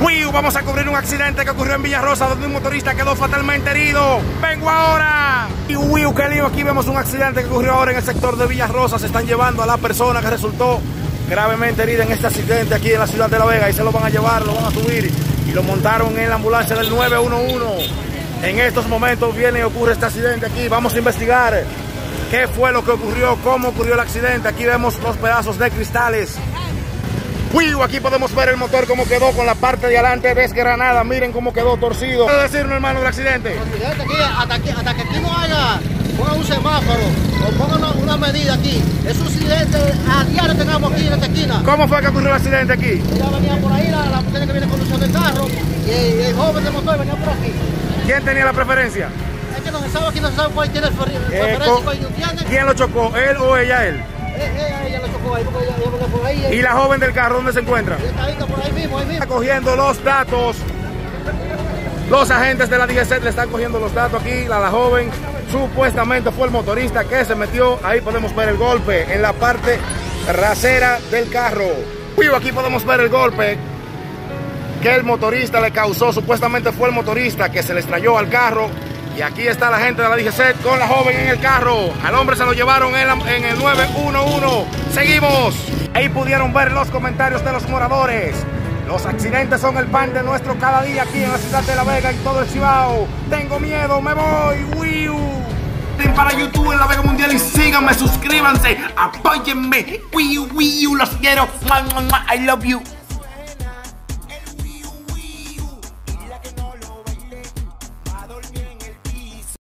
Wiu, vamos a cubrir un accidente que ocurrió en Villarrosa donde un motorista quedó fatalmente herido. ¡Vengo ahora! Y Wiu, qué lío, aquí vemos un accidente que ocurrió ahora en el sector de Villarrosa. Se están llevando a la persona que resultó gravemente herida en este accidente aquí en la ciudad de La Vega y se lo van a llevar, lo van a subir y lo montaron en la ambulancia del 911. En estos momentos viene y ocurre este accidente aquí. Vamos a investigar qué fue lo que ocurrió, cómo ocurrió el accidente. Aquí vemos los pedazos de cristales. Aquí podemos ver el motor cómo quedó con la parte de adelante desgranada. Miren cómo quedó torcido. ¿Qué decirnos, hermano, del accidente? Accidente aquí, hasta, aquí, hasta que aquí no haya pongan un semáforo o pongan una, una medida aquí. Es un accidente a diario tengamos aquí en esta esquina. ¿Cómo fue que ocurrió el accidente aquí? Ella venía por ahí, la, la mujer que viene conduciendo el carro y el, el joven del motor venía por aquí. ¿Quién tenía la preferencia? Es que no se sabe aquí, no se sabe cuál tiene el fer- Eh, preferencia, co- cuál no tiene. ¿Quién lo chocó? ¿Él o ella él? Eh, eh, ¿Y la joven del carro dónde se encuentra? Está cogiendo los datos. Los agentes de la DGC le están cogiendo los datos aquí. La, la joven supuestamente fue el motorista que se metió. Ahí podemos ver el golpe en la parte trasera del carro. Aquí podemos ver el golpe que el motorista le causó. Supuestamente fue el motorista que se le estrelló al carro. Y aquí está la gente de la DGC con la joven en el carro. Al hombre se lo llevaron en, el 911. Seguimos. Ahí pudieron ver los comentarios de los moradores. Los accidentes son el pan de nuestro cada día aquí en la ciudad de La Vega y todo el Cibao. Tengo miedo, me voy. Wiu. Para YouTube en La Vega Mundial y síganme, suscríbanse, apóyenme. Wiu, wiu, los quiero. I love you.